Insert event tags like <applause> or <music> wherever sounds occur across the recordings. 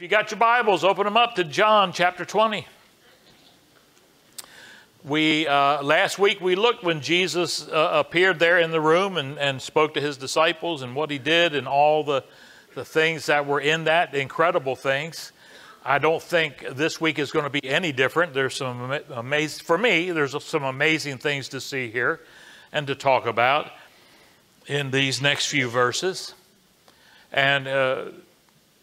If you got your Bibles, open them up to John chapter 20. We, uh, last week we looked when Jesus uh, appeared there in the room and, and spoke to his disciples and what he did and all the, the things that were in that, incredible things. I don't think this week is going to be any different. There's some amazing, for me, there's some amazing things to see here and to talk about in these next few verses. And uh,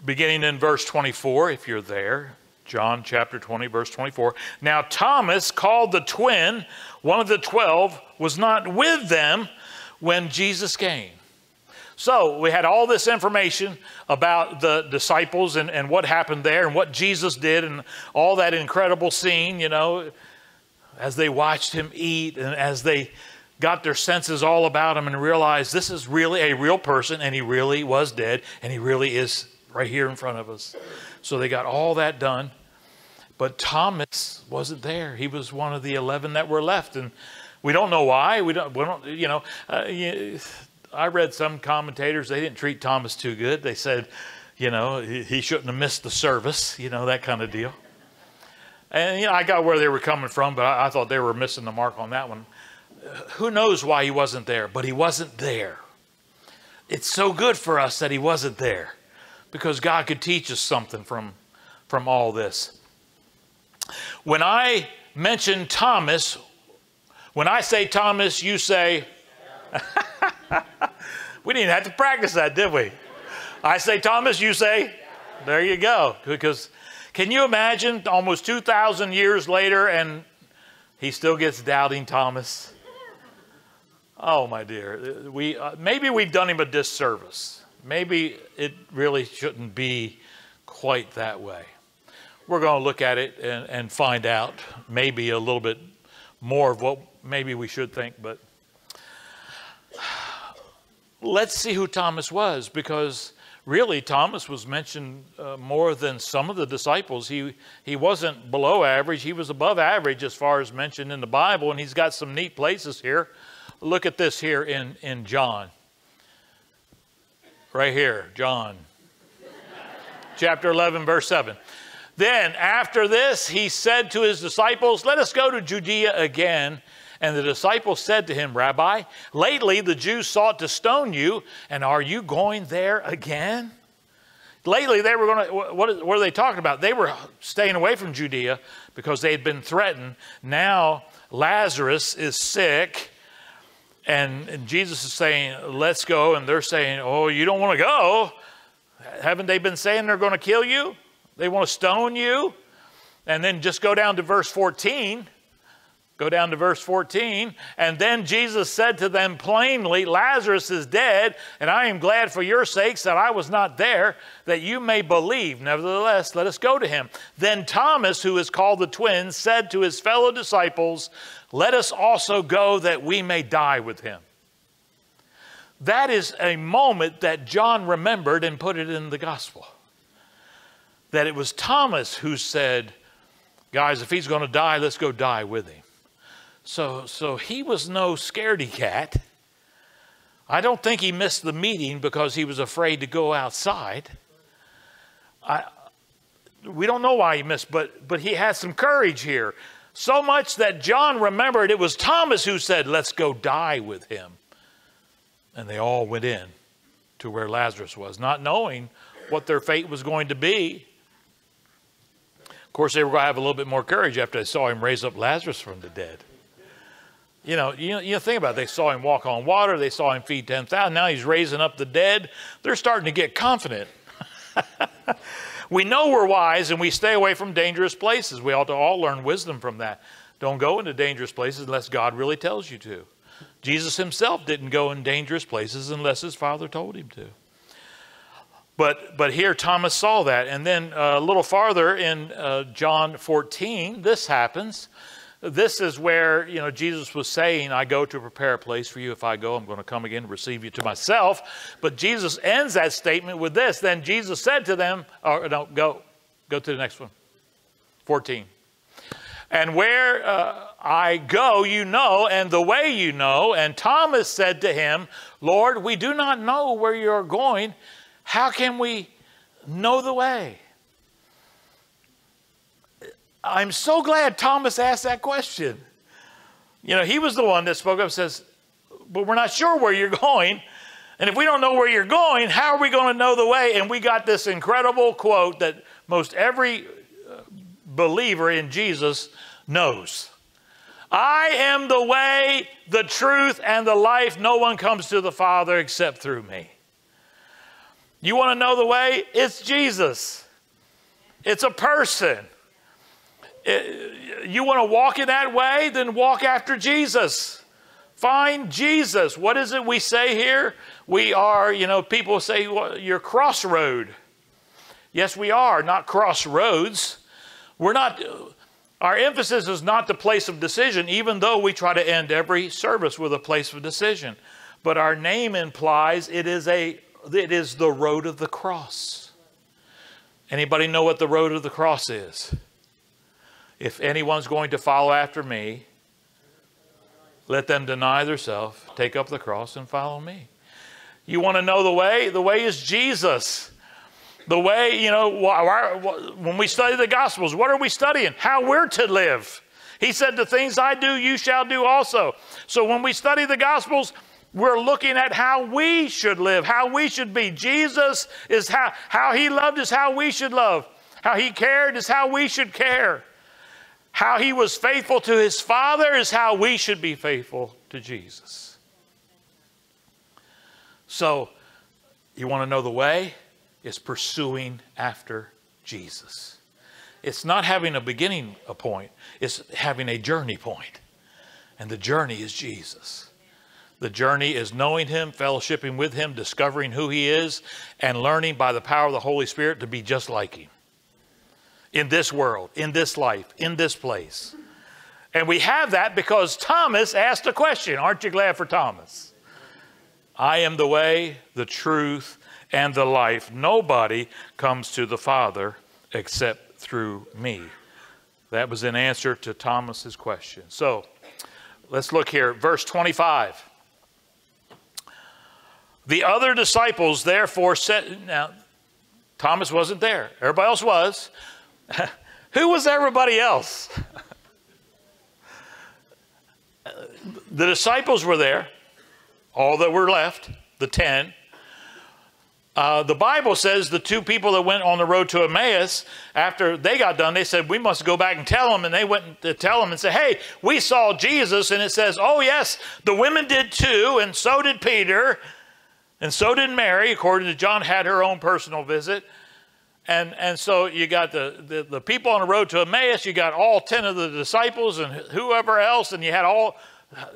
beginning in verse 24, if you're there. John chapter 20, verse 24. Now, Thomas, called the twin, one of the twelve, was not with them when Jesus came. So, we had all this information about the disciples and, and what happened there and what Jesus did and all that incredible scene, you know, as they watched him eat and as they got their senses all about him and realized this is really a real person and he really was dead and he really is right here in front of us. So they got all that done. But Thomas wasn't there. He was one of the 11 that were left. And we don't know why. We don't, we don't you know, uh, I read some commentators, they didn't treat Thomas too good. They said, you know, he, he shouldn't have missed the service, you know, that kind of deal. And, you know, I got where they were coming from, but I, I thought they were missing the mark on that one. who knows why he wasn't there, but he wasn't there. It's so good for us that he wasn't there because God could teach us something from, from all this. When I mention Thomas, when I say Thomas, you say, <laughs> we didn't have to practice that, did we? I say Thomas, you say, there you go. Because can you imagine almost 2,000 years later and he still gets doubting Thomas? Oh, my dear. We, uh, maybe we've done him a disservice maybe it really shouldn't be quite that way. We're going to look at it and, and find out maybe a little bit more of what maybe we should think, but let's see who Thomas was because really Thomas was mentioned uh, more than some of the disciples. He, he wasn't below average, he was above average as far as mentioned in the Bible, and he's got some neat places here. Look at this here in, in John. Right here, John. Chapter 11, verse 7. Then, after this, he said to his disciples, Let us go to Judea again. And the disciples said to him, Rabbi, lately the Jews sought to stone you, and are you going there again? Lately, they were going to, what, what are they talking about? They were staying away from Judea because they had been threatened. Now, Lazarus is sick and, Jesus is saying, let's go. And they're saying, oh, you don't want to go. Haven't they been saying they're going to kill you? They want to stone you? And then just go down to verse 14. Go down to verse 14. And then Jesus said to them plainly, Lazarus is dead, and I am glad for your sakes that I was not there, that you may believe. Nevertheless, let us go to him. Then Thomas, who is called the twin, said to his fellow disciples, let us also go that we may die with him. That is a moment that John remembered and put it in the gospel. That it was Thomas who said, Guys, if he's going to die, let's go die with him. So, so he was no scaredy cat. I don't think he missed the meeting because he was afraid to go outside. I, we don't know why he missed, but, but he has some courage here. So much that John remembered it was Thomas who said, Let's go die with him. And they all went in to where Lazarus was, not knowing what their fate was going to be. Of course, they were going to have a little bit more courage after they saw him raise up Lazarus from the dead. You know, you, you think about it. They saw him walk on water. They saw him feed 10,000. Now he's raising up the dead. They're starting to get confident. <laughs> We know we're wise and we stay away from dangerous places. We ought to all learn wisdom from that. Don't go into dangerous places unless God really tells you to. Jesus himself didn't go in dangerous places unless his father told him to. But, but here Thomas saw that. And then uh, a little farther in uh, John 14, this happens this is where, you know, Jesus was saying, I go to prepare a place for you. If I go, I'm going to come again and receive you to myself. But Jesus ends that statement with this. Then Jesus said to them, or no, go, go to the next one. 14. And where uh, I go, you know, and the way you know. And Thomas said to him, Lord, we do not know where you're going. How can we know the way? I'm so glad Thomas asked that question. You know, he was the one that spoke up and says, But we're not sure where you're going. And if we don't know where you're going, how are we going to know the way? And we got this incredible quote that most every uh, believer in Jesus knows. I am the way, the truth, and the life. No one comes to the Father except through me. You want to know the way? It's Jesus. It's a person. Eh, you want to walk in that way? Then walk after Jesus. Find Jesus. What is it we say here? We are, you know, people say well, you're crossroad. Yes, we are, not crossroads. We're not, our emphasis is not the place of decision, even though we try to end every service with a place of decision. But our name implies it is a it is the road of the cross. Anybody know what the road of the cross is? If anyone's going to follow after me, let them deny themselves, take up the cross, and follow me. You want to know the way? The way is Jesus. The way, you know, when we study the Gospels, what are we studying? How we're to live. He said, The things I do, you shall do also. So when we study the Gospels, we're looking at how we should live, how we should be. Jesus is how, how he loved is how we should love. How he cared is how we should care. How he was faithful to his Father is how we should be faithful to Jesus. So, you want to know the way? It's pursuing after Jesus. It's not having a beginning a point, it's having a journey point. And the journey is Jesus. The journey is knowing Him, fellowshipping with Him, discovering who He is, and learning by the power of the Holy Spirit to be just like Him in this world, in this life, in this place. And we have that because Thomas asked a question. Aren't you glad for Thomas? I am the way, the truth, and the life. Nobody comes to the Father except through me. That was an answer to Thomas's question. So let's look here, verse 25. The other disciples therefore said, now, Thomas wasn't there. Everybody else was. <laughs> Who was everybody else? the disciples were there, all that were left, the ten. Uh, the Bible says the two people that went on the road to Emmaus, after they got done, they said, We must go back and tell them. And they went to tell them and say, Hey, we saw Jesus. And it says, Oh, yes, the women did too, and so did Peter, and so did Mary, according to John, had her own personal visit. And, and so you got the, the, the people on the road to Emmaus, you got all 10 of the disciples and whoever else, and you had all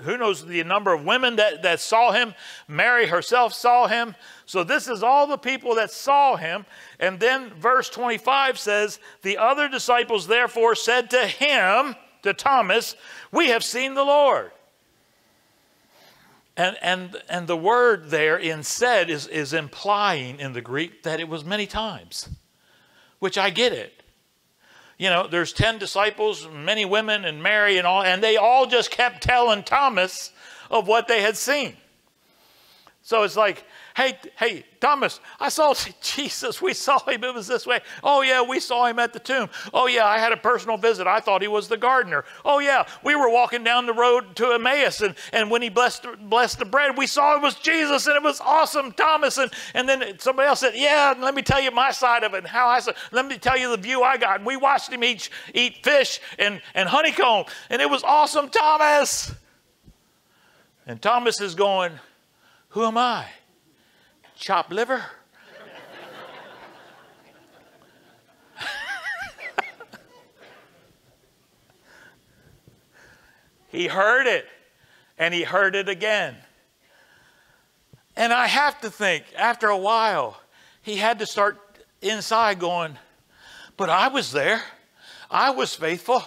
who knows the number of women that, that saw him. Mary herself saw him. So this is all the people that saw him. And then verse 25 says, The other disciples therefore said to him, to Thomas, We have seen the Lord. And, and, and the word there in said is, is implying in the Greek that it was many times, which I get it you know, there's 10 disciples, many women, and Mary and all, and they all just kept telling Thomas of what they had seen. So it's like, Hey, hey, Thomas, I saw <laughs> Jesus. We saw him. It was this way. Oh, yeah, we saw him at the tomb. Oh, yeah, I had a personal visit. I thought he was the gardener. Oh, yeah, we were walking down the road to Emmaus, and, and when he blessed, blessed the bread, we saw it was Jesus, and it was awesome, Thomas. And, and then somebody else said, Yeah, let me tell you my side of it, and how I said, Let me tell you the view I got. And we watched him eat, eat fish and, and honeycomb, and it was awesome, Thomas. And Thomas is going, Who am I? Chopped liver. <laughs> he heard it and he heard it again. And I have to think, after a while, he had to start inside going, But I was there. I was faithful.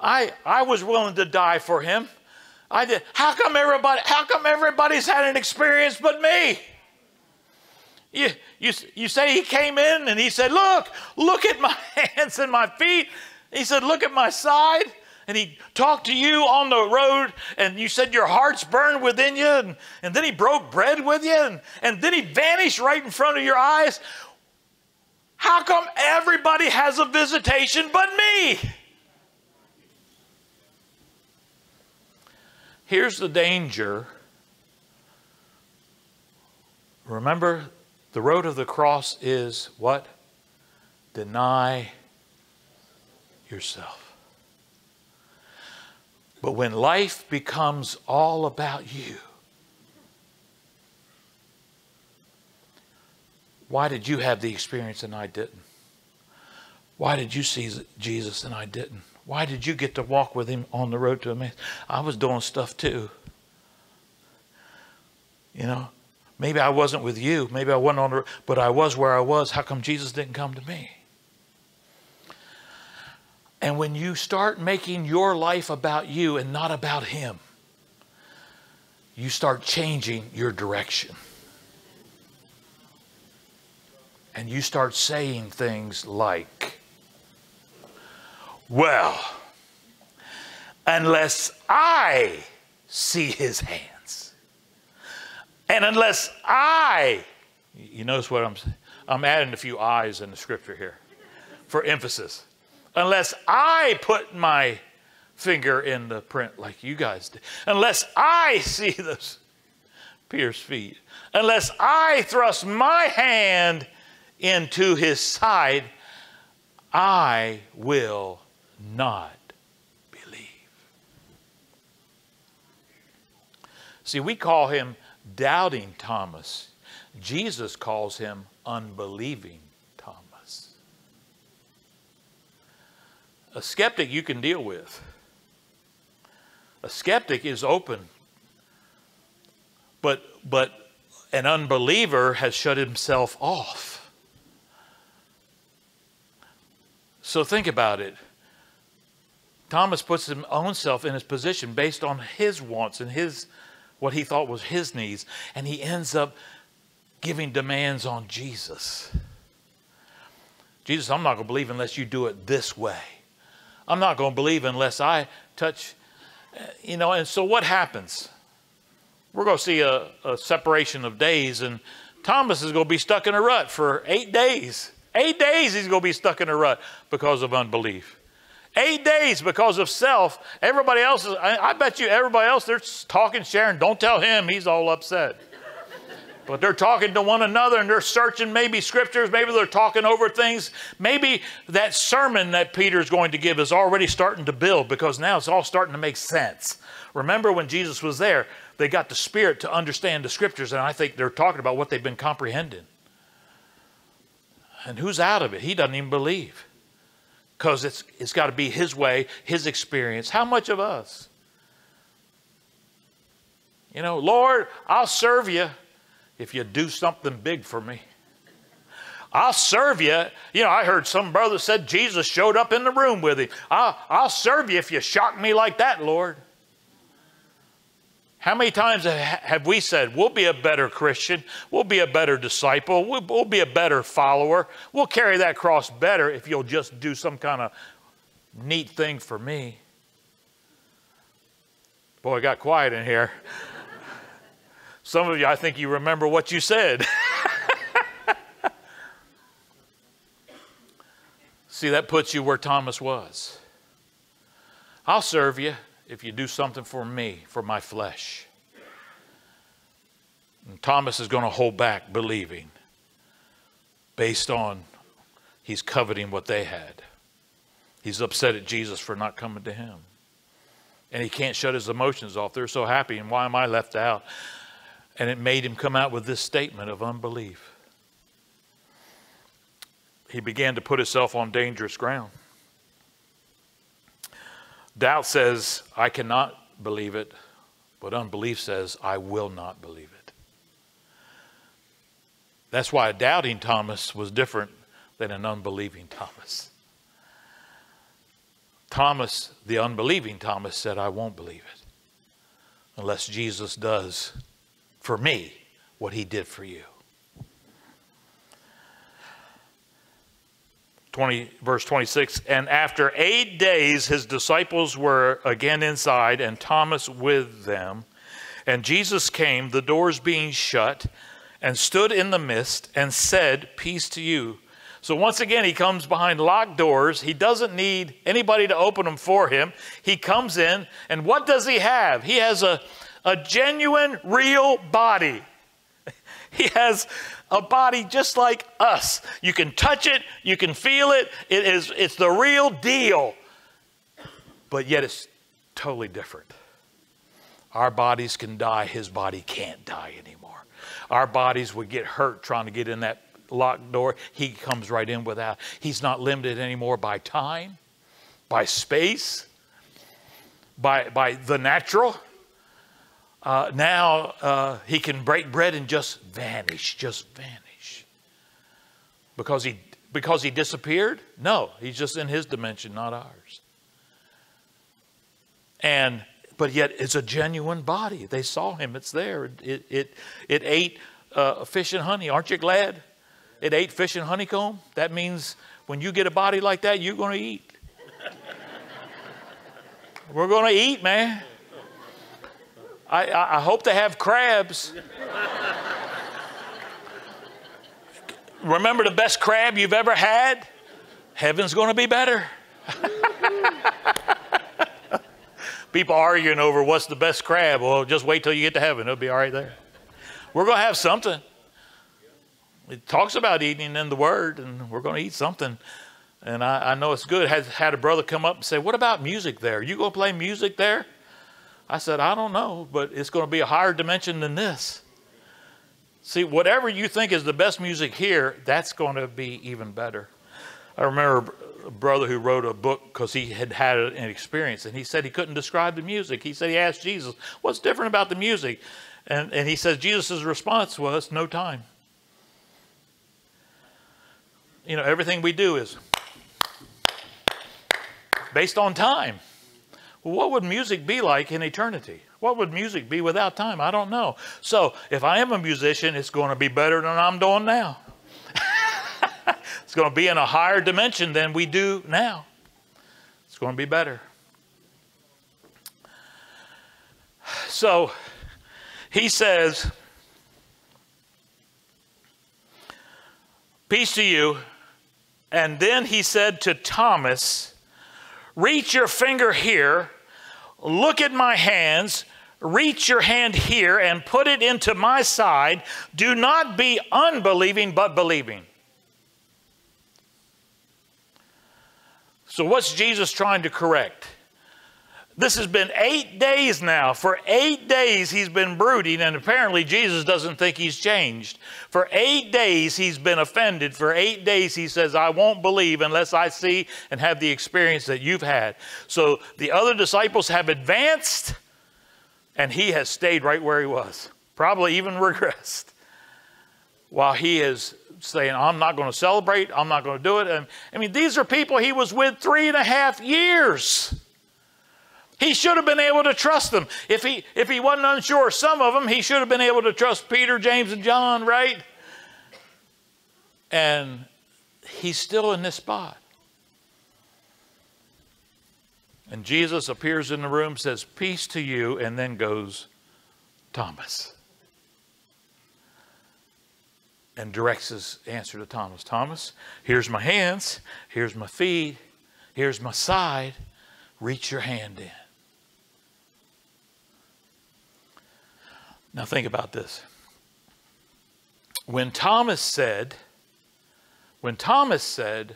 I, I was willing to die for him. I did. How come everybody, how come everybody's had an experience but me? You, you, you say he came in and he said, Look, look at my <laughs> hands and my feet. He said, Look at my side. And he talked to you on the road, and you said your heart's burned within you. And, and then he broke bread with you, and, and then he vanished right in front of your eyes. How come everybody has a visitation but me? Here's the danger. Remember the road of the cross is what? Deny yourself. But when life becomes all about you, why did you have the experience and I didn't? Why did you see Jesus and I didn't? Why did you get to walk with him on the road to Emmaus? I was doing stuff too. You know, maybe I wasn't with you. Maybe I wasn't on the but I was where I was. How come Jesus didn't come to me? And when you start making your life about you and not about him, you start changing your direction. And you start saying things like, well, unless I see his hands, and unless I, you notice what I'm saying? I'm adding a few I's in the scripture here for emphasis. Unless I put my finger in the print like you guys did, unless I see <laughs> those pierced feet, unless I thrust my hand into his side, I will not believe. See, we call him doubting Thomas. Jesus calls him unbelieving Thomas. A skeptic you can deal with. A skeptic is open, but, but an unbeliever has shut himself off. So think about it. Thomas puts his own self in his position based on his wants and his what he thought was his needs, and he ends up giving demands on Jesus. Jesus, I'm not going to believe unless you do it this way. I'm not going to believe unless I touch, eh, you know. And so what happens? We're going to see a, a separation of days, and Thomas is going to be stuck in a rut for eight days. Eight days he's going to be stuck in a rut because of unbelief. Eight days because of self. Everybody else is, I, I bet you everybody else, they're talking, sharing. Don't tell him, he's all upset. But they're talking to one another and they're searching maybe scriptures, maybe they're talking over things. Maybe that sermon that Peter's going to give is already starting to build because now it's all starting to make sense. Remember when Jesus was there, they got the Spirit to understand the scriptures, and I think they're talking about what they've been comprehending. And who's out of it? He doesn't even believe because it's, it's got to be his way, his experience. How much of us? You know, Lord, I'll serve you if you do something big for me. I'll serve you. You know, I heard some brother said Jesus showed up in the room with him. I'll, I'll serve you if you shock me like that, Lord. How many times have we said, we'll be a better Christian, we'll be a better disciple, we'll, we'll be a better follower, we'll carry that cross better if you'll just do some kind of neat thing for me? Boy, it got quiet in here. <laughs> Some of you, I think you remember what you said. <laughs> See, that puts you where Thomas was. I'll serve you if you do something for me, for my flesh. And Thomas is going to hold back believing based on he's coveting what they had. He's upset at Jesus for not coming to him. And he can't shut his emotions off. They're so happy, and why am I left out? And it made him come out with this statement of unbelief. He began to put himself on dangerous ground. Doubt says, I cannot believe it, but unbelief says, I will not believe it. That's why a doubting Thomas was different than an unbelieving Thomas. Thomas, the unbelieving Thomas, said, I won't believe it unless Jesus does for me what he did for you. 20, verse 26 and after eight days his disciples were again inside and thomas with them and jesus came the doors being shut and stood in the midst and said peace to you So once again, he comes behind locked doors. He doesn't need anybody to open them for him. He comes in, and what does he have? He has a, a genuine, real body. <laughs> He has a body just like us. You can touch it, you can feel it. It is it's the real deal. But yet it's totally different. Our bodies can die, his body can't die anymore. Our bodies would get hurt trying to get in that locked door. He comes right in without. He's not limited anymore by time, by space, by, by the natural. Uh, now uh, he can break bread and just vanish, just vanish. Because he, because he disappeared? No, he's just in his dimension, not ours. And but yet it's a genuine body. They saw him; it's there. It it it ate uh, fish and honey. Aren't you glad? It ate fish and honeycomb. That means when you get a body like that, you're going to eat. <laughs> We're going to eat, man. I, I, hope they have crabs. Remember the best crab you've ever had? Heaven's going to be better. <laughs> People arguing over what's the best crab. Well, just wait till you get to heaven. It'll be all right there. We're going to have something. It talks about eating in the Word, and we're going to eat something. And I, I know it's good. Had had a brother come up and say, "What about music there? You going to play music there?" I said, I don't know, but it's going to be a higher dimension than this. See, whatever you think is the best music here, that's going to be even better. I remember a brother who wrote a book because he had had an experience, and he said he couldn't describe the music. He said he asked Jesus, What's different about the music? And, and he says Jesus' response was, No time. You know, everything we do is based on time. Well, what would music be like in eternity? What would music be without time? I don't know. So if I am a musician, it's going to be better than I'm doing now. <laughs> it's going to be in a higher dimension than we do now. It's going to be better. So he says, Peace to you. And then he said to Thomas, Reach your finger here Look at my hands. Reach your hand here and put it into my side. Do not be unbelieving, but believing. So, what's Jesus trying to correct? This has been eight days now. For eight days, he's been brooding, and apparently, Jesus doesn't think he's changed. For eight days, he's been offended. For eight days, he says, I won't believe unless I see and have the experience that you've had. So the other disciples have advanced, and he has stayed right where he was, probably even <laughs> regressed, while he is saying, I'm not going to celebrate, I'm not going to do it. And I mean, these are people he was with three and a half years. He should have been able to trust them. If he, if he wasn't unsure some of them, he should have been able to trust Peter, James, and John, right? And he's still in this spot. And Jesus appears in the room, says, Peace to you, and then goes, Thomas. And directs his answer to Thomas Thomas, here's my hands, here's my feet, here's my side. Reach your hand in. Now, think about this. When Thomas said, when Thomas said,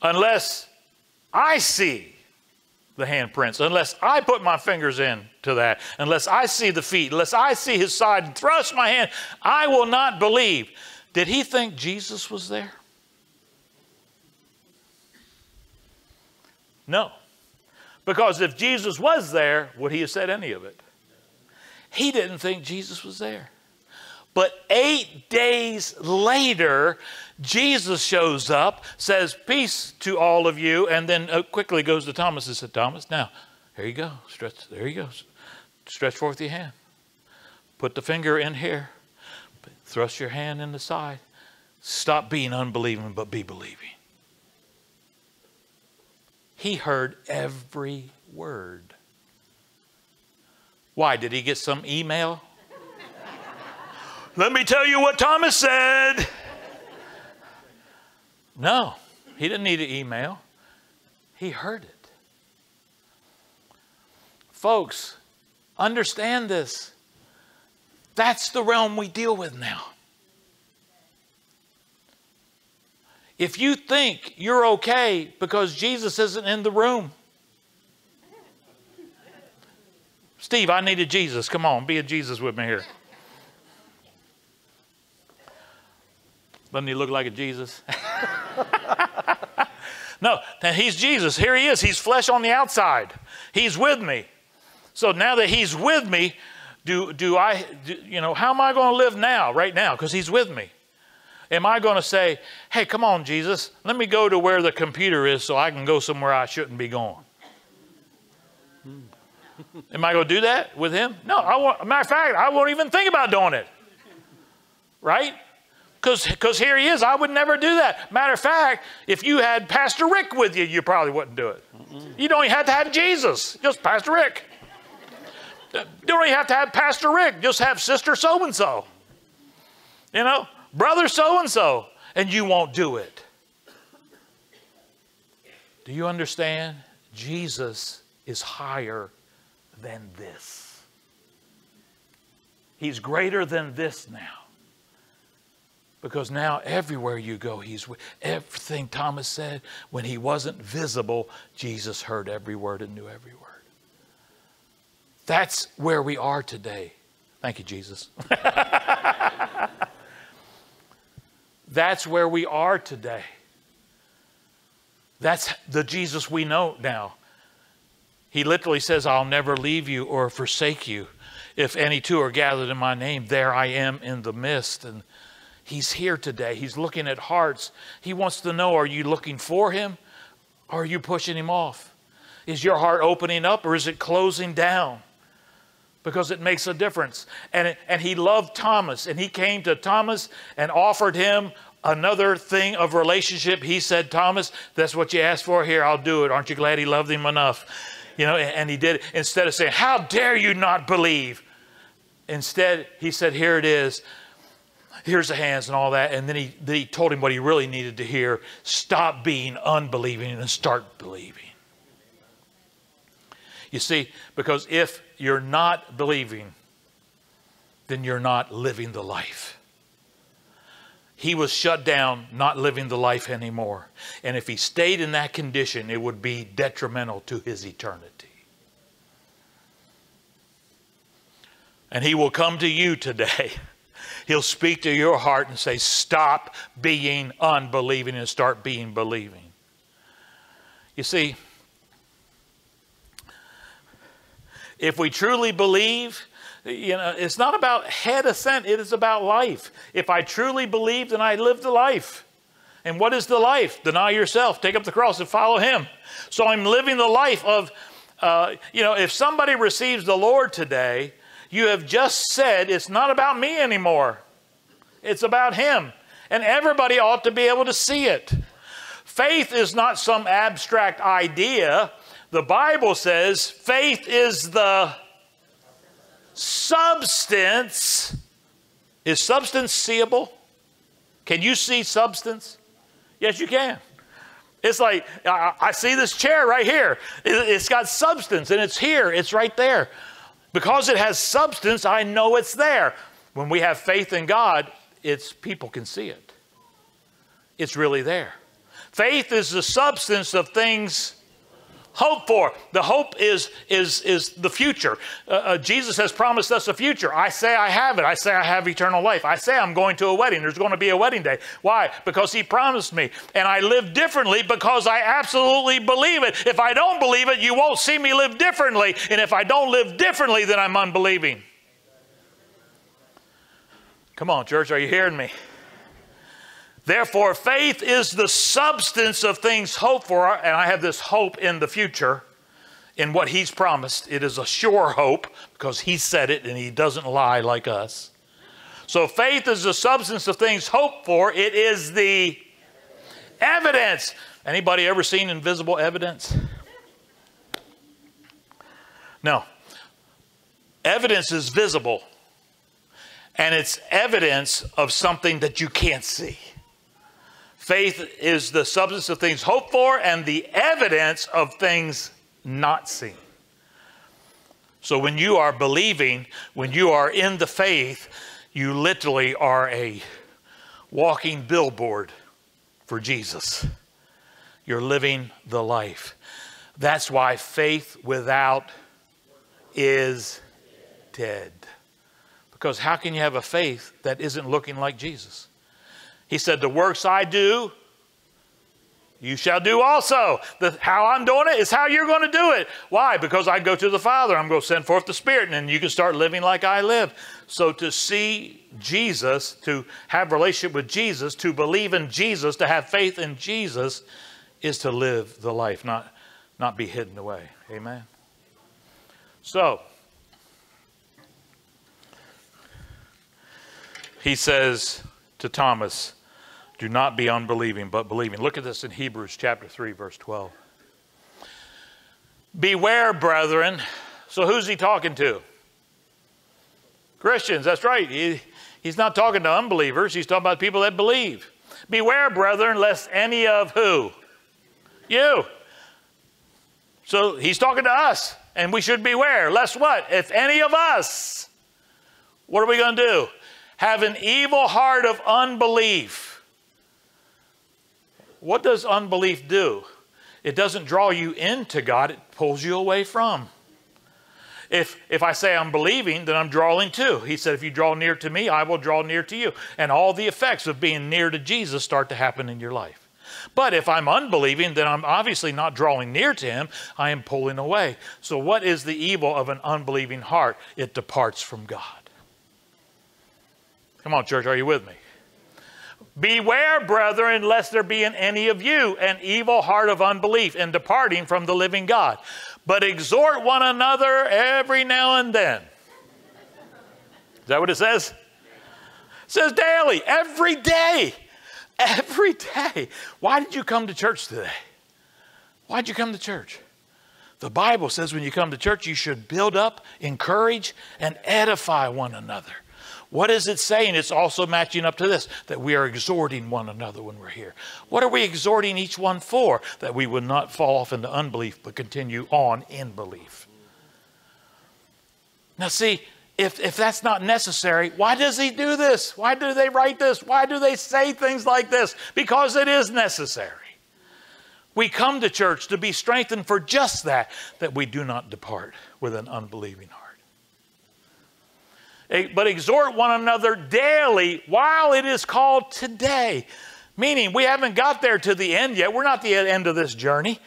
unless I see the handprints, unless I put my fingers in to that, unless I see the feet, unless I see his side and thrust my hand, I will not believe. Did he think Jesus was there? No. Because if Jesus was there, would he have said any of it? He didn't think Jesus was there. But eight days later, Jesus shows up, says, Peace to all of you, and then uh, quickly goes to Thomas and said, Thomas, now, here you go. Stretch, there you go. Stretch forth your hand. Put the finger in here. Thrust your hand in the side. Stop being unbelieving, but be believing. He heard every word. Why? Did he get some email? Let me tell you what Thomas said. No, he didn't need an email. He heard it. Folks, understand this. That's the realm we deal with now. If you think you're okay because Jesus isn't in the room, Steve, I needed Jesus. Come on, be a Jesus with me here. Doesn't he look like a Jesus? <laughs> no, he's Jesus. Here he is. He's flesh on the outside. He's with me. So now that he's with me, do, do I, do, you know, how am I going to live now, right now? Because he's with me. Am I going to say, hey, come on, Jesus, let me go to where the computer is so I can go somewhere I shouldn't be going? Am I going to do that with him? No, I won't, matter of fact, I won't even think about doing it. Right? Because here he is. I would never do that. Matter of fact, if you had Pastor Rick with you, you probably wouldn't do it. You don't even have to have Jesus, just Pastor Rick. You don't even have to have Pastor Rick, just have Sister so and so. You know, brother so and so, and you won't do it. Do you understand? Jesus is higher than this. He's greater than this now. Because now everywhere you go, he's with everything Thomas said. When he wasn't visible, Jesus heard every word and knew every word. That's where we are today. Thank you, Jesus. <laughs> That's where we are today. That's the Jesus we know now. He literally says, I'll never leave you or forsake you. If any two are gathered in my name, there I am in the midst. And he's here today. He's looking at hearts. He wants to know are you looking for him or are you pushing him off? Is your heart opening up or is it closing down? Because it makes a difference. And, and he loved Thomas, and he came to Thomas and offered him another thing of relationship. He said, Thomas, that's what you asked for here. I'll do it. Aren't you glad he loved him enough? You know, and he did. Instead of saying, How dare you not believe? Instead, he said, Here it is. Here's the hands and all that. And then he, then he told him what he really needed to hear stop being unbelieving and start believing. You see, because if you're not believing, then you're not living the life he was shut down, not living the life anymore. And if he stayed in that condition, it would be detrimental to his eternity. And he will come to you today. <laughs> He'll speak to your heart and say, Stop being unbelieving and start being believing. You see, if we truly believe, you know, it's not about head assent, it is about life. If I truly believe, then I live the life. And what is the life? Deny yourself, take up the cross, and follow Him. So I'm living the life of, uh, you know, if somebody receives the Lord today, you have just said it's not about me anymore, it's about Him. And everybody ought to be able to see it. Faith is not some abstract idea. The Bible says faith is the substance. Is substance seeable? Can you see substance? Yes, you can. It's like, I, see this chair right here. It, it's got substance and it's here, it's right there. Because it has substance, I know it's there. When we have faith in God, it's people can see it. It's really there. Faith is the substance of things hope for. The hope is, is, is the future. Uh, uh, Jesus has promised us a future. I say I have it. I say I have eternal life. I say I'm going to a wedding. There's going to be a wedding day. Why? Because He promised me. And I live differently because I absolutely believe it. If I don't believe it, you won't see me live differently. And if I don't live differently, then I'm unbelieving. Come on, church, are you hearing me? Therefore, faith is the substance of things hoped for, and I have this hope in the future, in what He's promised. It is a sure hope because He said it and He doesn't lie like us. So, faith is the substance of things hoped for, it is the evidence. Anybody ever seen invisible evidence? No. Evidence is visible, and it's evidence of something that you can't see. Faith is the substance of things hoped for and the evidence of things not seen. So when you are believing, when you are in the faith, you literally are a walking billboard for Jesus. You're living the life. That's why faith without is dead. Because how can you have a faith that isn't looking like Jesus? He said, The works I do, you shall do also. The, how I'm doing it is how you're going to do it. Why? Because I go to the Father. I'm going to send forth the Spirit, and you can start living like I live. So to see Jesus, to have relationship with Jesus, to believe in Jesus, to have faith in Jesus, is to live the life, not, not be hidden away. Amen. So, he says to Thomas, do not be unbelieving, but believing. Look at this in Hebrews chapter 3, verse 12. Beware, brethren. So who's he talking to? Christians, that's right. He, he's not talking to unbelievers, he's talking about people that believe. Beware, brethren, lest any of who? You. So he's talking to us, and we should beware. Lest what? If any of us, what are we going to do? Have an evil heart of unbelief what does unbelief do? It doesn't draw you into God, it pulls you away from. If, if I say I'm believing, then I'm drawing too. He said, if you draw near to me, I will draw near to you. And all the effects of being near to Jesus start to happen in your life. But if I'm unbelieving, then I'm obviously not drawing near to him, I am pulling away. So, what is the evil of an unbelieving heart? It departs from God. Come on, church, are you with me? Beware, brethren, lest there be in any of you an evil heart of unbelief in departing from the living God. But exhort one another every now and then. Is that what it says? It says daily, every day. Every day. Why did you come to church today? Why did you come to church? The Bible says when you come to church, you should build up, encourage, and edify one another. What is it saying? It's also matching up to this that we are exhorting one another when we're here. What are we exhorting each one for? That we would not fall off into unbelief, but continue on in belief. Now, see, if, if that's not necessary, why does he do this? Why do they write this? Why do they say things like this? Because it is necessary. We come to church to be strengthened for just that, that we do not depart with an unbelieving heart. But exhort one another daily while it is called today. Meaning, we haven't got there to the end yet. We're not the end of this journey.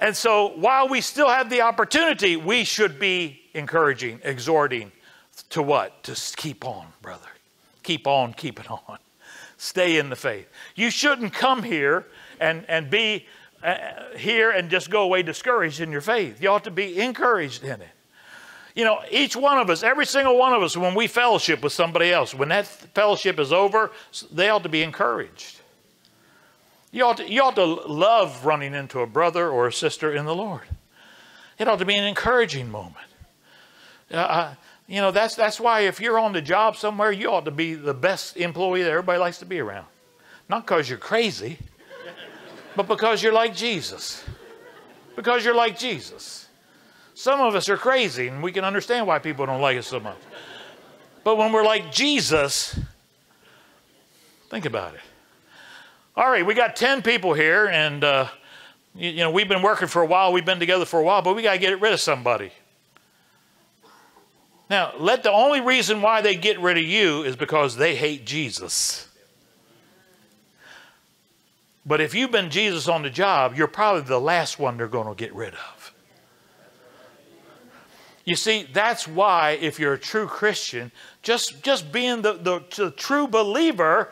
And so, while we still have the opportunity, we should be encouraging, exhorting to what? To keep on, brother. Keep on, keep it on. Stay in the faith. You shouldn't come here and, and be uh, here and just go away discouraged in your faith. You ought to be encouraged in it. You know, each one of us, every single one of us, when we fellowship with somebody else, when that fellowship is over, they ought to be encouraged. You ought to, you ought to love running into a brother or a sister in the Lord. It ought to be an encouraging moment. Uh, uh, you know, that's, that's why if you're on the job somewhere, you ought to be the best employee that everybody likes to be around. Not because you're crazy, but because you're like Jesus. Because you're like Jesus. Some of us are crazy, and we can understand why people don't like us so much. But when we're like Jesus, think about it. All right, we got 10 people here, and uh, you, you know, we've been working for a while, we've been together for a while, but we got to get rid of somebody. Now, let the only reason why they get rid of you is because they hate Jesus. But if you've been Jesus on the job, you're probably the last one they're going to get rid of. You see, that's why if you're a true Christian, just, just being the, the, the true believer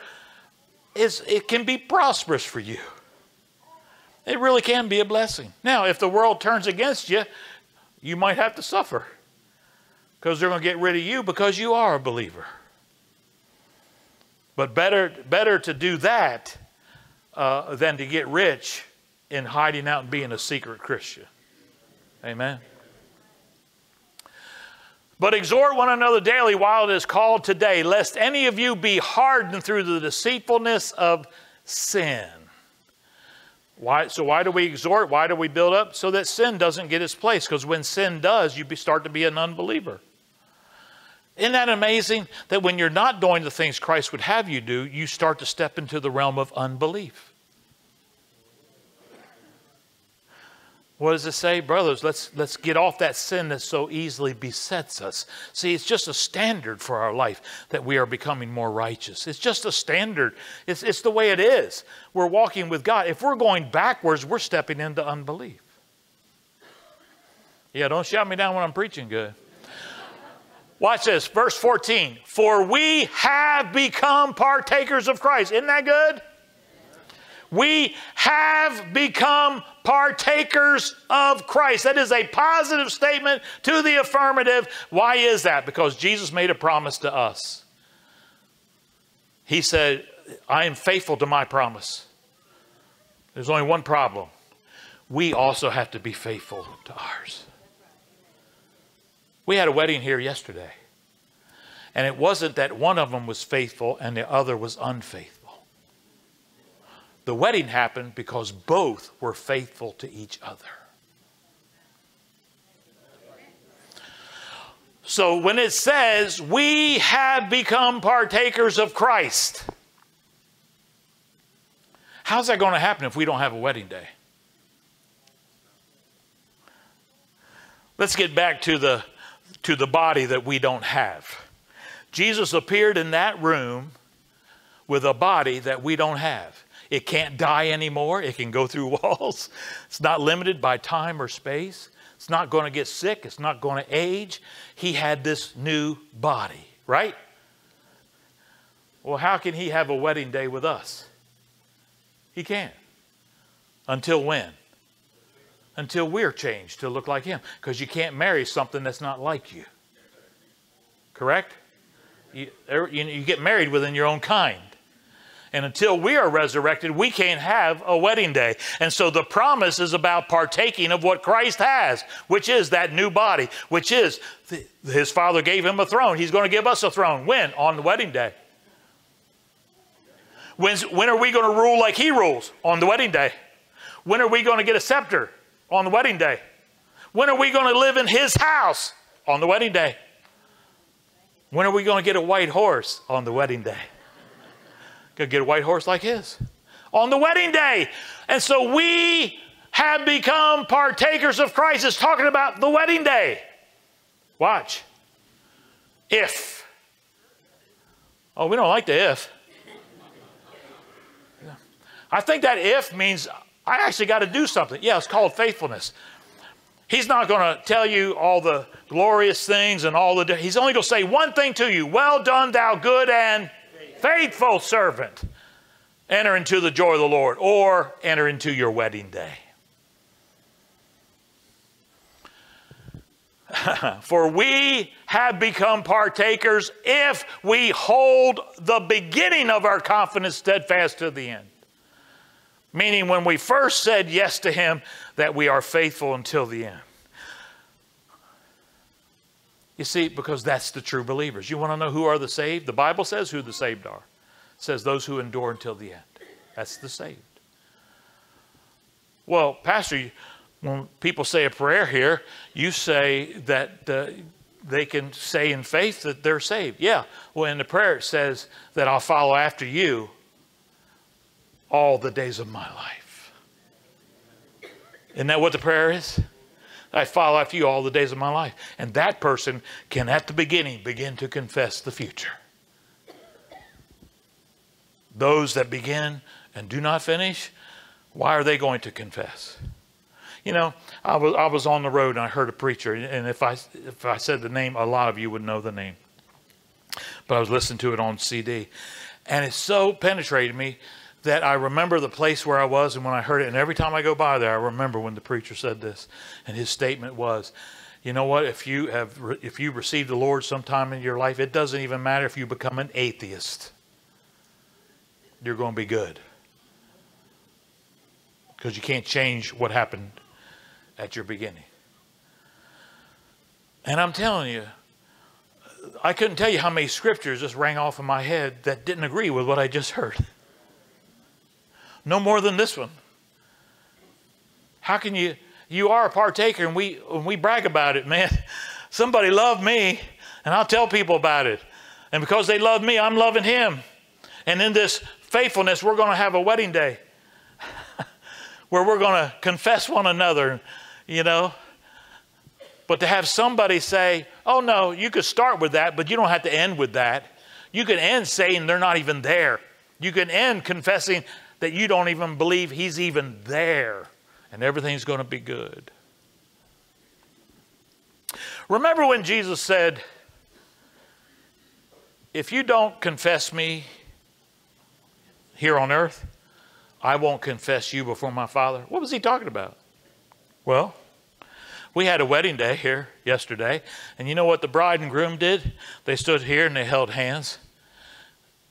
is it can be prosperous for you. It really can be a blessing. Now, if the world turns against you, you might have to suffer because they're going to get rid of you because you are a believer. But better, better to do that uh, than to get rich in hiding out and being a secret Christian. Amen. But exhort one another daily while it is called today, lest any of you be hardened through the deceitfulness of sin. Why, so why do we exhort? Why do we build up? So that sin doesn't get its place. Because when sin does, you start to be an unbeliever. Isn't that amazing? That when you're not doing the things Christ would have you do, you start to step into the realm of unbelief. What does it say? Brothers, let's, let's get off that sin that so easily besets us. See, it's just a standard for our life that we are becoming more righteous. It's just a standard. It's, it's the way it is. We're walking with God. If we're going backwards, we're stepping into unbelief. Yeah, don't shout me down when I'm preaching good. Watch this, verse 14. For we have become partakers of Christ. Isn't that good? We have become partakers of Christ. That is a positive statement to the affirmative. Why is that? Because Jesus made a promise to us. He said, I am faithful to my promise. There's only one problem. We also have to be faithful to ours. We had a wedding here yesterday. And it wasn't that one of them was faithful and the other was unfaithful. The wedding happened because both were faithful to each other. So when it says, we have become partakers of Christ, how's that going to happen if we don't have a wedding day? Let's get back to the, to the body that we don't have. Jesus appeared in that room with a body that we don't have. It can't die anymore. It can go through <laughs> walls. It's not limited by time or space. It's not going to get sick. It's not going to age. He had this new body, right? Well, how can he have a wedding day with us? He can't. Until when? Until we're changed to look like him. Because you can't marry something that's not like you. Correct? You, er, you, get married within your own kind. And until we are resurrected, we can't have a wedding day. And so the promise is about partaking of what Christ has, which is that new body, which is the, his Father gave him a throne. He's going to give us a throne. When? On the wedding day. When's, when are we going to rule like he rules? On the wedding day. When are we going to get a scepter? On the wedding day. When are we going to live in his house? On the wedding day. When are we going to get a white horse? On the wedding day. Go get a white horse like his on the wedding day. And so we have become partakers of Christ. It's talking about the wedding day. Watch. If. Oh, we don't like the if. I think that if means I actually got to do something. Yeah, it's called faithfulness. He's not going to tell you all the glorious things and all the. He's only going to say one thing to you Well done, thou good and faithful servant, enter into the joy of the Lord, or enter into your wedding day. <laughs> For we have become partakers if we hold the beginning of our confidence steadfast to the end. Meaning, when we first said yes to Him, that we are faithful until the end. You see, because that's the true believers. You want to know who are the saved? The Bible says who the saved are. It says those who endure until the end. That's the saved. Well, Pastor, when people say a prayer here, you say that uh, they can say in faith that they're saved. Yeah. Well, in the prayer it says that I'll follow after you all the days of my life. Isn't that what the prayer is? I follow after you all the days of my life. And that person can, at the beginning, begin to confess the future. Those that begin and do not finish, why are they going to confess? You know, I was, I was on the road and I heard a preacher, and if I, if I said the name, a lot of you would know the name. But I was listening to it on CD. And it so penetrated me that I remember the place where I was and when I heard it. And every time I go by there, I remember when the preacher said this. And his statement was, you know what? If you have, if you received the Lord sometime in your life, it doesn't even matter if you become an atheist. You're going to be good. Because you can't change what happened at your beginning. And I'm telling you, I couldn't tell you how many scriptures just rang off in my head that didn't agree with what I just heard. No more than this one. How can you? You are a partaker, and we, and we brag about it, man. <laughs> Somebody loved me, and I'll tell people about it. And because they love me, I'm loving him. And in this faithfulness, we're going to have a wedding day <laughs> where we're going to confess one another, you know. But to have somebody say, oh no, you could start with that, but you don't have to end with that. You can end saying they're not even there. You can end confessing that you don't even believe he's even there and everything's going to be good. Remember when Jesus said, If you don't confess me here on earth, I won't confess you before my Father? What was he talking about? Well, we had a wedding day here yesterday, and you know what the bride and groom did? They stood here and they held hands,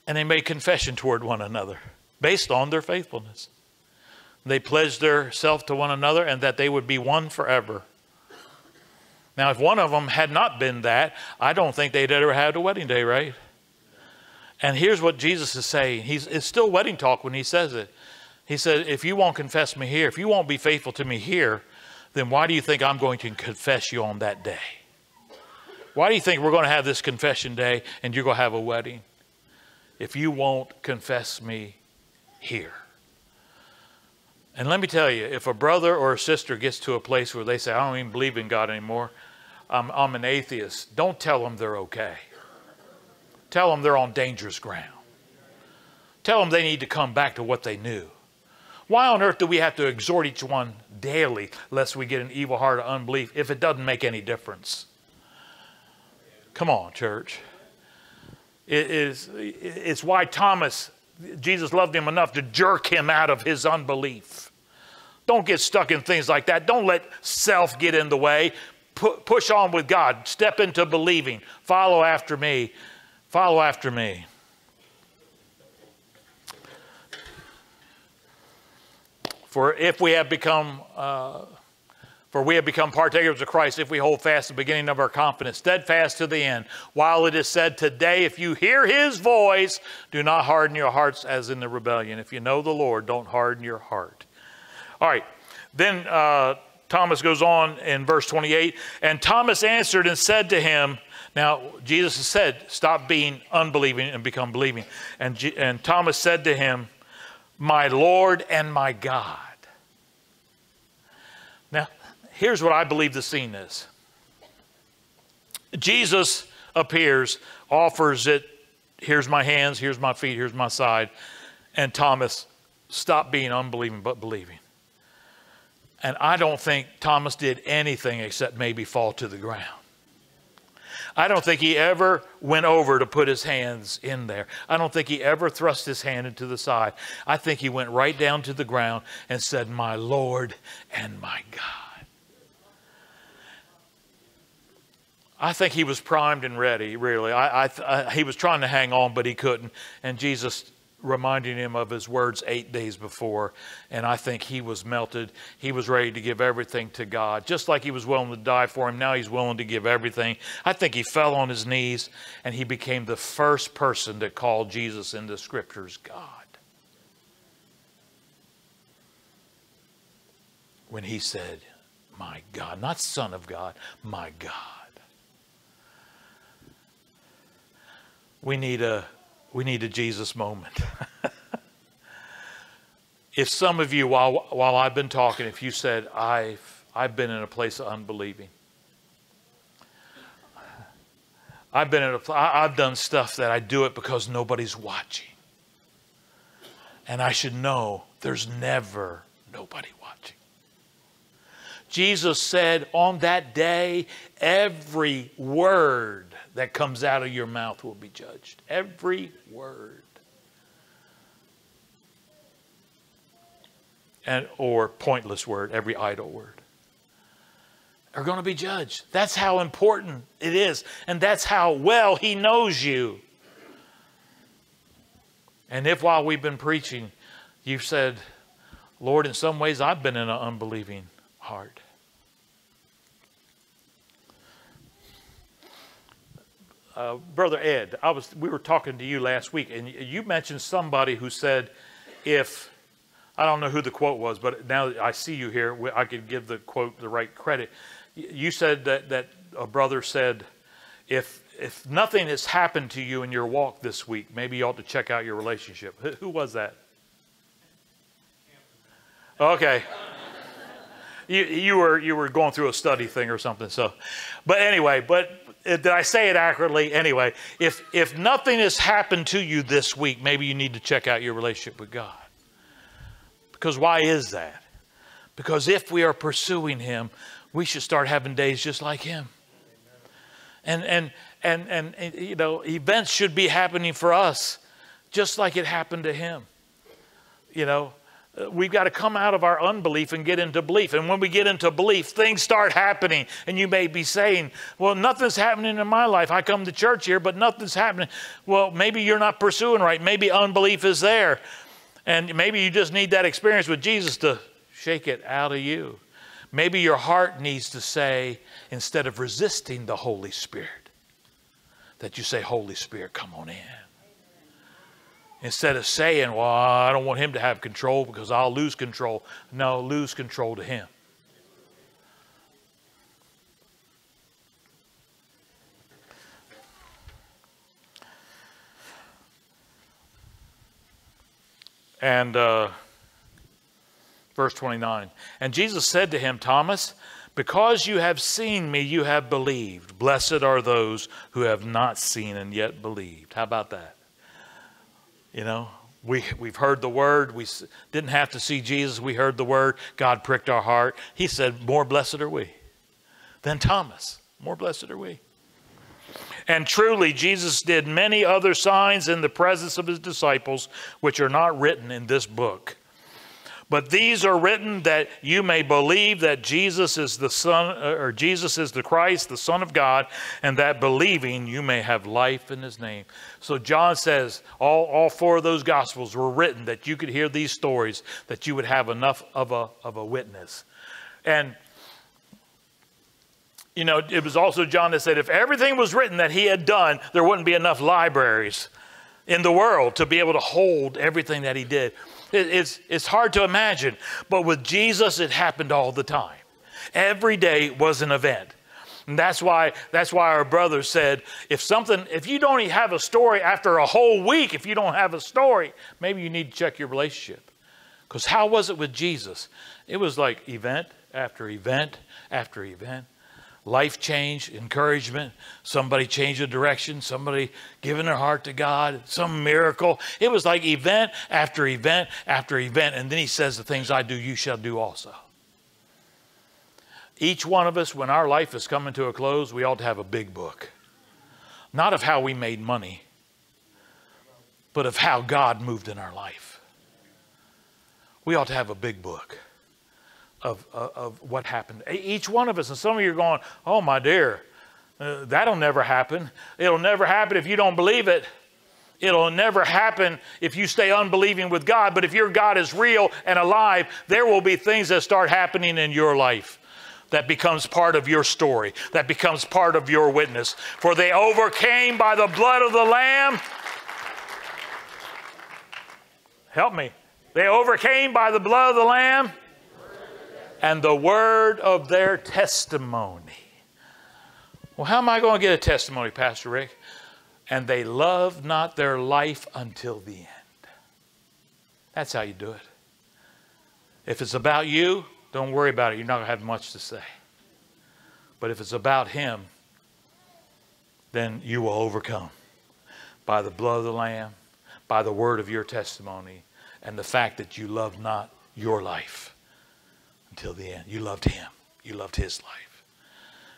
and they made confession toward one another based on their faithfulness. They pledged their self to one another and that they would be one forever. Now, if one of them had not been that, I don't think they'd ever had a wedding day, right? And here's what Jesus is saying. He's, it's still wedding talk when he says it. He said, If you won't confess me here, if you won't be faithful to me here, then why do you think I'm going to confess you on that day? Why do you think we're going to have this confession day and you're going to have a wedding? If you won't confess me here. And let me tell you, if a brother or a sister gets to a place where they say, I don't even believe in God anymore, I'm, I'm an atheist, don't tell them they're okay. Tell them they're on dangerous ground. Tell them they need to come back to what they knew. Why on earth do we have to exhort each one daily lest we get an evil heart of unbelief if it doesn't make any difference? Come on, church. It is, it's why Thomas Jesus loved him enough to jerk him out of his unbelief. Don't get stuck in things like that. Don't let self get in the way. Push on with God. Step into believing. Follow after me. Follow after me. For if we have become uh, for we have become partakers of Christ if we hold fast the beginning of our confidence, steadfast to the end. While it is said today, if you hear his voice, do not harden your hearts as in the rebellion. If you know the Lord, don't harden your heart. All right. Then uh, Thomas goes on in verse 28 and Thomas answered and said to him, now, Jesus has said, stop being unbelieving and become believing. And, G- and Thomas said to him, My Lord and my God. Here's what I believe the scene is Jesus appears, offers it, here's my hands, here's my feet, here's my side. And Thomas stopped being unbelieving but believing. And I don't think Thomas did anything except maybe fall to the ground. I don't think he ever went over to put his hands in there. I don't think he ever thrust his hand into the side. I think he went right down to the ground and said, My Lord and my God. I think he was primed and ready, really. I, I, I, uh, he was trying to hang on, but he couldn't. And Jesus reminding him of his words eight days before. And I think he was melted. He was ready to give everything to God. Just like he was willing to die for him, now he's willing to give everything. I think he fell on his knees and he became the first person to call Jesus in the scriptures God. When he said, My God, not Son of God, my God. We need a we need a Jesus moment. <laughs> if some of you, while while I've been talking, if you said I've I've been in a place of unbelieving, I've been in a I've done stuff that I do it because nobody's watching, and I should know there's never nobody watching. Jesus said on that day, every word that comes out of your mouth will be judged. Every word. And, or pointless word, every idle word, are going to be judged. That's how important it is. And that's how well He knows you. And if while we've been preaching, you've said, Lord, in some ways I've been in an unbelieving heart. Uh, Brother Ed, I was, we were talking to you last week, and you mentioned somebody who said, if I don't know who the quote was, but now that I see you here, I could give the quote the right credit. You said that, that a brother said, if, if nothing has happened to you in your walk this week, maybe you ought to check out your relationship. Who, who was that? Okay. You, you, were, you were going through a study thing or something. So, but anyway, but did I say it accurately? Anyway, if, if nothing has happened to you this week, maybe you need to check out your relationship with God. Because why is that? Because if we are pursuing Him, we should start having days just like Him. And, and, and, and, and you know, events should be happening for us just like it happened to Him. You know, uh, Uh, we've got to come out of our unbelief and get into belief. And when we get into belief, things start happening. And you may be saying, Well, nothing's happening in my life. I come to church here, but nothing's happening. Well, maybe you're not pursuing right. Maybe unbelief is there. And maybe you just need that experience with Jesus to shake it out of you. Maybe your heart needs to say, instead of resisting the Holy Spirit, that you say, Holy Spirit, come on in. Instead of saying, Well, I don't want him to have control because I'll lose control. No, lose control to him. And uh, verse 29 And Jesus said to him, Thomas, because you have seen me, you have believed. Blessed are those who have not seen and yet believed. How about that? You know, we, we've heard the word. We didn't have to see Jesus. We heard the word. God pricked our heart. He said, More blessed are we than Thomas. More blessed are we. And truly, Jesus did many other signs in the presence of his disciples, which are not written in this book. But these are written that you may believe that Jesus is the Son, uh, or Jesus is the Christ, the Son of God, and that believing you may have life in his name. So John says all, all four of those gospels were written that you could hear these stories, that you would have enough of a, of a witness. And you know, it was also John that said if everything was written that he had done, there wouldn't be enough libraries in the world to be able to hold everything that he did. It, it's, it's hard to imagine, but with Jesus, it happened all the time. Every day was an event. And that's why, that's why our brother said, if something, if you don't have a story after a whole week, if you don't have a story, maybe you need to check your relationship. Because how was it with Jesus? It was like event after event after event life change, encouragement, somebody change a direction, somebody giving their heart to God, some miracle. It was like event after event after event. And then he says, The things I do, you shall do also. Each one of us, when our life is coming to a close, we ought to have a big book. Not of how we made money, but of how God moved in our life. We ought to have a big book of, of, of what happened. Each one of us, and some of you are going, oh, my dear, uh, that'll never happen. It'll never happen if you don't believe it. It'll never happen if you stay unbelieving with God. But if your God is real and alive, there will be things that start happening in your life that becomes part of your story, that becomes part of your witness. For they overcame by the blood of the Lamb. Help me. They overcame by the blood of the Lamb and the word of their testimony. Well, how am I going to get a testimony, Pastor Rick? And they love not their life until the end. That's how you do it. If it's about you, don't worry about it. You're not going to have much to say. But if it's about Him, then you will overcome by the blood of the Lamb, by the word of your testimony, and the fact that you love not your life until the end. You loved him, you loved his life.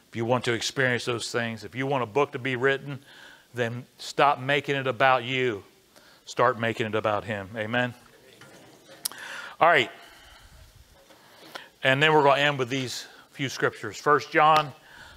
If you want to experience those things, if you want a book to be written, then stop making it about you. Start making it about him. Amen. All right. And then we're going to end with these few scriptures. 1 John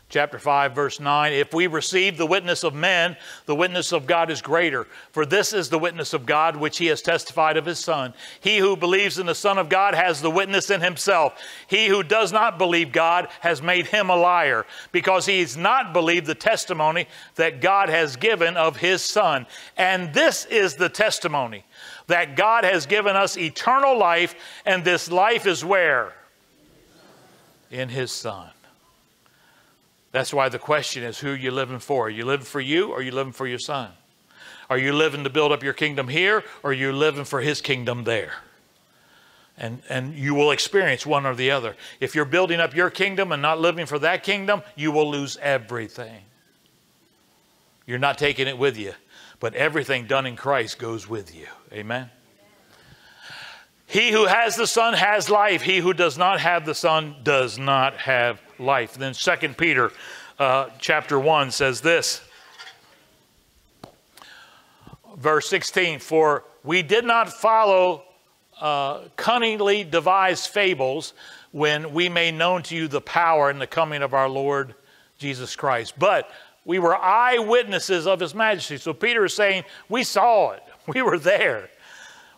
chapter 5 verse 9 if we receive the witness of men the witness of god is greater. For this is the witness of god which he has testified of his son. He who believes in the son of god has the witness in himself. He who does not believe god has made him a liar because he has not believed the testimony that god has given of his son. And this is the testimony that god has given us eternal life and this life is where? In his son that's why the question is who you living for? Are you living for you or are you living for your son? Are you living to build up your kingdom here or are you living for his kingdom there? And, and you will experience one or the other. If you're building up your kingdom and not living for that kingdom, you will lose everything. You're not taking it with you, but everything done in Christ goes with you. Amen. He who has the Son has life. He who does not have the Son does not have life. Then 2 Peter uh, chapter 1 says this. Verse 16, for we did not follow uh, cunningly devised fables when we made known to you the power and the coming of our Lord Jesus Christ. But we were eyewitnesses of his majesty. So Peter is saying, we saw it. <laughs> We were there.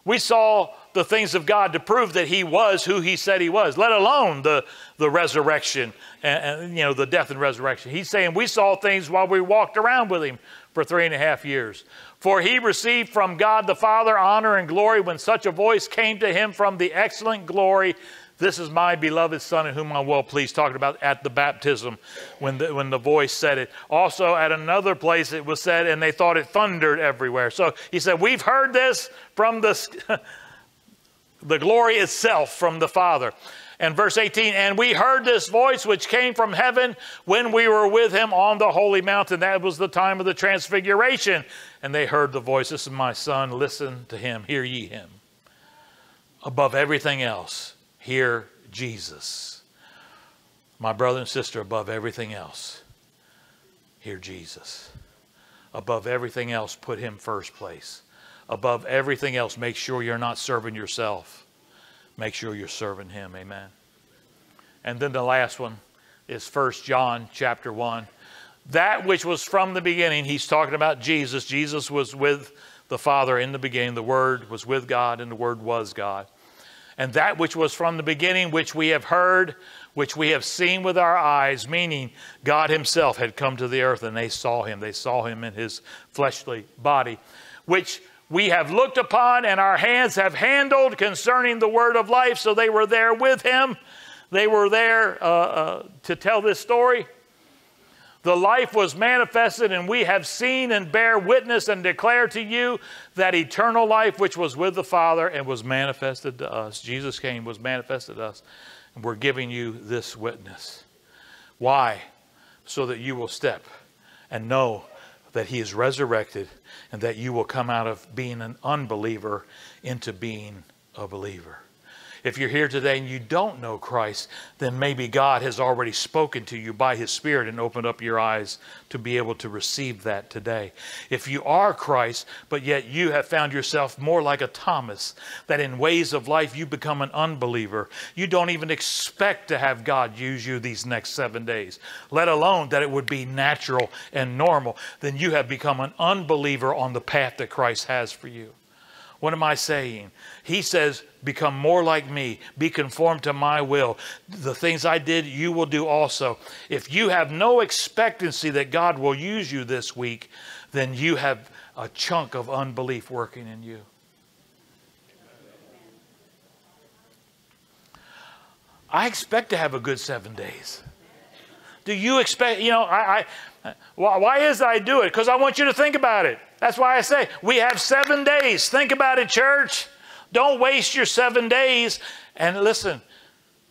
We saw the things of God to prove that he was who he said he was, let alone the, the resurrection and, and, you know the death and resurrection. He's saying we saw things while we walked around with him for three and a half years. For he received from God the Father honor and glory when such a voice came to him from the excellent glory. This is my beloved Son in whom I'm well pleased, talking about at the baptism when the, when the voice said it. Also, at another place it was said, and they thought it thundered everywhere. So he said, We've heard this from the, <laughs> the glory itself from the Father. And verse 18, and we heard this voice which came from heaven when we were with him on the holy mountain. That was the time of the transfiguration. And they heard the voice, This is my son, listen to him, hear ye him. Above everything else, hear Jesus. My brother and sister, above everything else, hear Jesus. Above everything else, put him first place above everything else, make sure you're not serving yourself. Make sure you're serving him. Amen. And then the last one is First John chapter 1. That which was from the beginning, he's talking about Jesus. Jesus was with the Father in the beginning. The Word was with God, and the Word was God. And that which was from the beginning, which we have heard, which we have seen with our eyes, meaning God Himself had come to the earth and they saw Him. They saw Him in His fleshly body, which we have looked upon and our hands have handled concerning the word of life. So they were there with him. They were there uh, uh, to tell this story. The life was manifested, and we have seen and bear witness and declare to you that eternal life which was with the Father and was manifested to us. Jesus came, was manifested to us, and we're giving you this witness. Why? So that you will step and know that he is resurrected and that you will come out of being an unbeliever into being a believer. If you're here today and you don't know Christ, then maybe God has already spoken to you by His Spirit and opened up your eyes to be able to receive that today. If you are Christ, but yet you have found yourself more like a Thomas, that in ways of life you become an unbeliever, you don't even expect to have God use you these next seven days, let alone that it would be natural and normal, then you have become an unbeliever on the path that Christ has for you. What am I saying? He says, Become more like me, be conformed to my will. The things I did, you will do also. If you have no expectancy that God will use you this week, then you have a chunk of unbelief working in you. I expect to have a good seven days. Do you expect, you know, I, I why is I do it? Because I want you to think about it. That's why I say we have seven days. Think about it, church. Don't waste your seven days. And listen,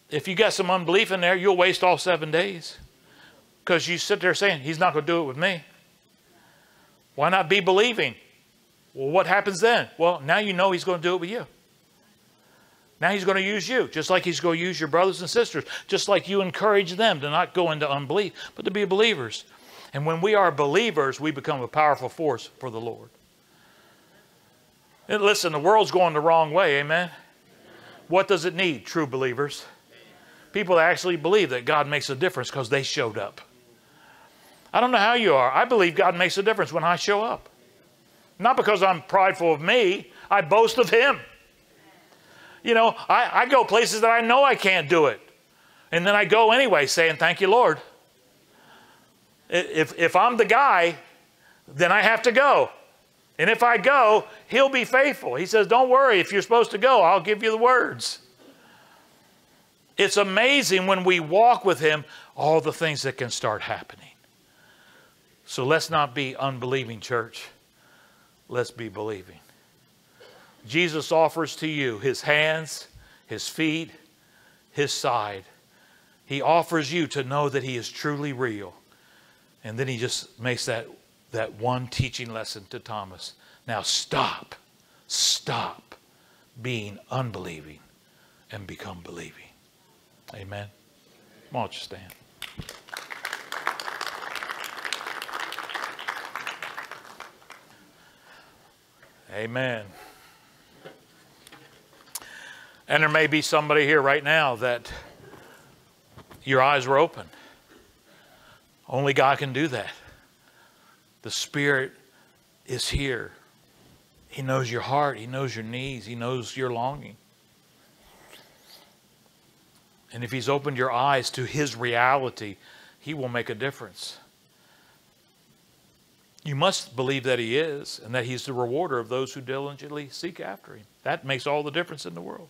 if you got some unbelief in there, you'll waste all seven days. Because you sit there saying, He's not going to do it with me. Why not be believing? Well, what happens then? Well, now you know He's going to do it with you. Now He's going to use you, just like He's going to use your brothers and sisters, just like you encourage them to not go into unbelief, but to be believers. And when we are believers, we become a powerful force for the Lord. And listen, the world's going the wrong way, amen? What does it need? True believers. People that actually believe that God makes a difference because they showed up. I don't know how you are. I believe God makes a difference when I show up. Not because I'm prideful of me, I boast of Him. You know, I, I go places that I know I can't do it. And then I go anyway saying, Thank you, Lord. If, if I'm the guy, then I have to go. And if I go, He'll be faithful. He says, Don't worry, if you're supposed to go, I'll give you the words. It's amazing when we walk with Him, all the things that can start happening. So let's not be unbelieving, church. Let's be believing. Jesus offers to you His hands, His feet, His side. He offers you to know that He is truly real. And then He just makes that, that one teaching lesson to Thomas. Now stop, stop being unbelieving and become believing. Amen. Why don't you stand? Amen. And there may be somebody here right now that your eyes were open. Only God can do that. The Spirit is here. He knows your heart, He knows your needs, He knows your longing. And if He's opened your eyes to His reality, He will make a difference. You must believe that He is and that He's the rewarder of those who diligently seek after Him. That makes all the difference in the world.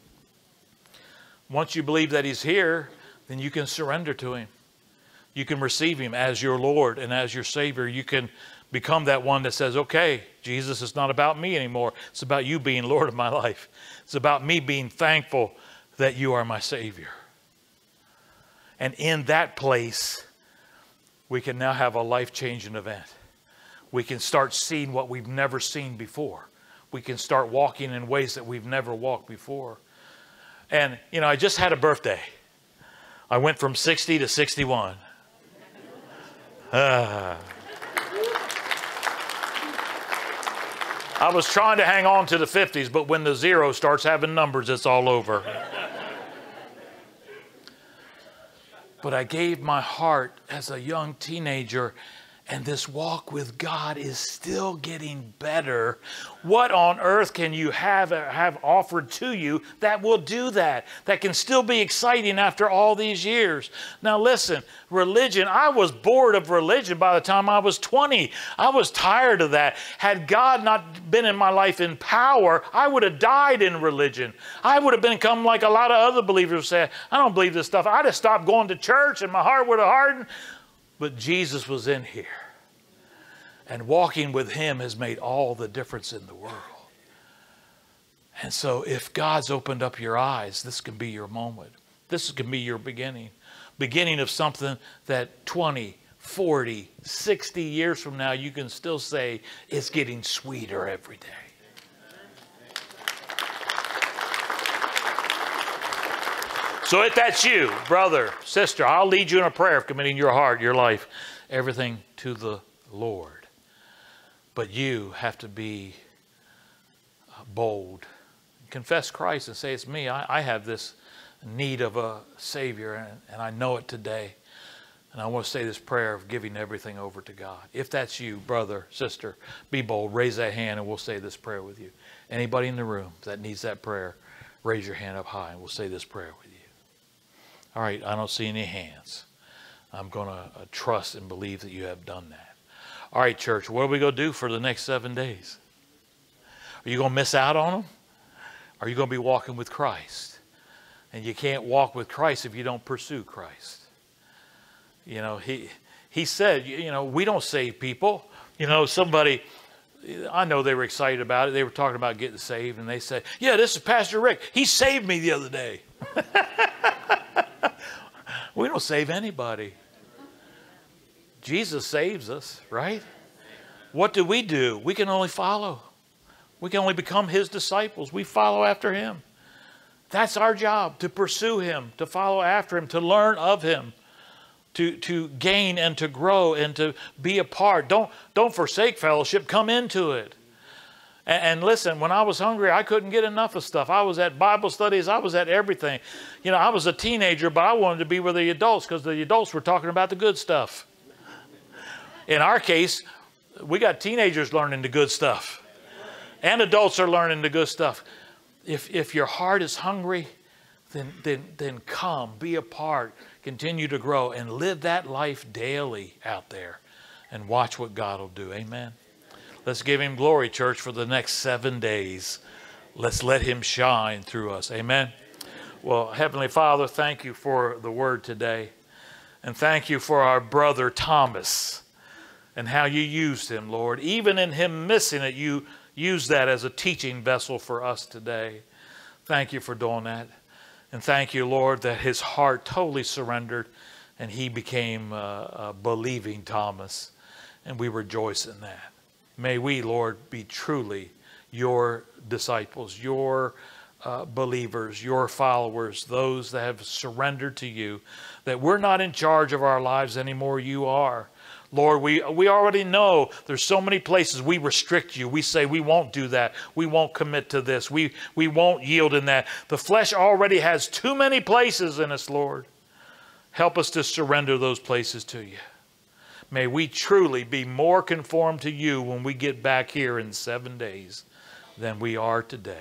Once you believe that He's here, then you can surrender to Him. You can receive Him as your Lord and as your Savior. You can become that one that says, okay, Jesus, it's not about me anymore. It's about you being Lord of my life. It's about me being thankful that you are my Savior. And in that place, we can now have a life changing event we can start seeing what we've never seen before. We can start walking in ways that we've never walked before. And, you know, I just had a birthday. I went from 60 to 61. <sighs> I was trying to hang on to the 50s, but when the zero starts having numbers, it's all over. but I gave my heart as a young teenager and this walk with God is still getting better. What on earth can you have, uh, have offered to you that will do that? That can still be exciting after all these years. Now, listen, religion, I was bored of religion by the time I was 20. I was tired of that. Had God not been in my life in power, I would have died in religion. I would have become like a lot of other believers say, I don't believe this stuff. I'd have stopped going to church and my heart would have hardened. But Jesus was in here. And walking with Him has made all the difference in the world. And so, if God's opened up your eyes, this can be your moment. This can be your beginning. Beginning of something that 20, 40, 60 years from now, you can still say it's getting sweeter every day. So if that's you, brother, sister, I'll lead you in a prayer of committing your heart, your life, everything to the Lord. But you have to be uh, bold. Confess Christ and say, It's me. I, I have this need of a Savior, and, and I know it today. And I want to say this prayer of giving everything over to God. If that's you, brother, sister, be bold. Raise that hand and we'll say this prayer with you. Anybody in the room that needs that prayer, raise your hand up high and we'll say this prayer with you. All right, I don't see any hands. I'm going to uh, trust and believe that you have done that. All right, church, what are we going to do for the next seven days? Are you going to miss out on them? Are you going to be walking with Christ? And you can't walk with Christ if you don't pursue Christ. You know, he, he said, you know, we don't save people. You know, somebody, I know they were excited about it. They were talking about getting saved, and they said, Yeah, this is Pastor Rick. He saved me the other day. <laughs> We don't save anybody. Jesus saves us, right? What do we do? We can only follow. We can only become his disciples. We follow after him. That's our job to pursue him, to follow after him, to learn of him, to, to gain and to grow and to be a part. Don't, don't forsake fellowship, come into it. And, and, listen, when I was hungry, I couldn't get enough of stuff. I was at Bible studies, I was at everything. You know, I was a teenager, but I wanted to be with the adults because the adults were talking about the good stuff. In our case, we got teenagers learning the good stuff, and adults are learning the good stuff. If, if your heart is hungry, then, then, then come, be a part, continue to grow, and live that life daily out there and watch what God will do. Amen. Let's give Him glory, church, for the next seven days. Let's let Him shine through us. Amen. Well, Heavenly Father, thank you for the word today. And thank you for our brother Thomas and how you used him, Lord. Even in him missing it, you used that as a teaching vessel for us today. Thank you for doing that. And thank you, Lord, that his heart totally surrendered and he became a, a believing Thomas. And we rejoice in that. May we, Lord, be truly your disciples, your uh, believers, your followers, those that have surrendered to you, that we're not in charge of our lives anymore. You are. Lord, we, we already know there's so many places we restrict you. We say we won't do that. We won't commit to this. We, we won't yield in that. The flesh already has too many places in us, Lord. Help us to surrender those places to you. May we truly be more conformed to you when we get back here in seven days than we are today.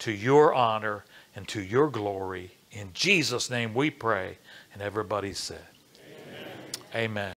To your honor and to your glory. In Jesus' name we pray. And everybody said, Amen. Amen.